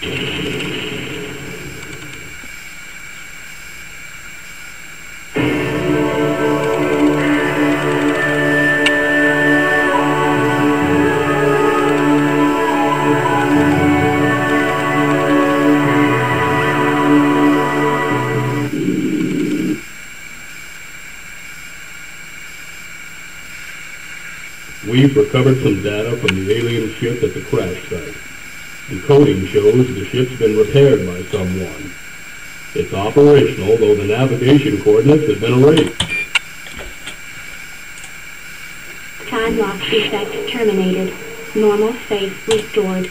We've recovered some data from the alien ship at the crash site. The coding shows the ship's been repaired by someone. It's operational, though the navigation coordinates have been erased. Time lock effect terminated. Normal space restored.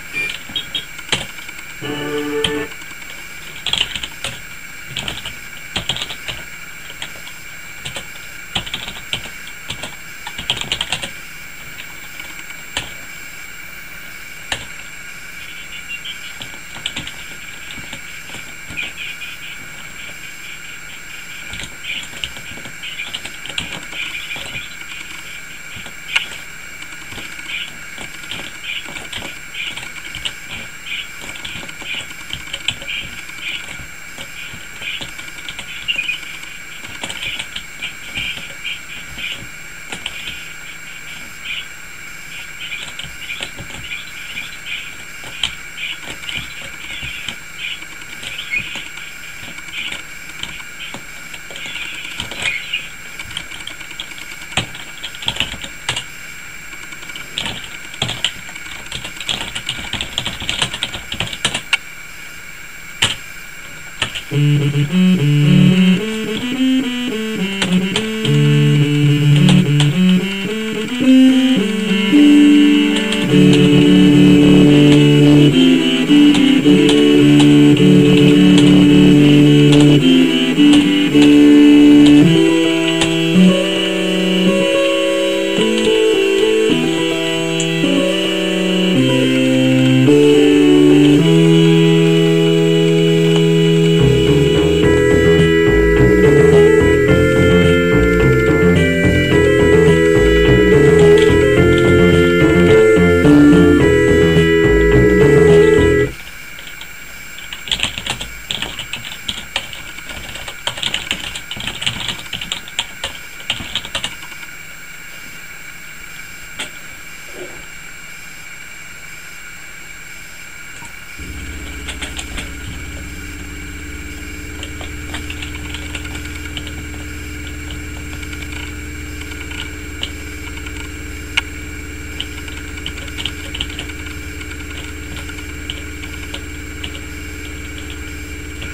thank you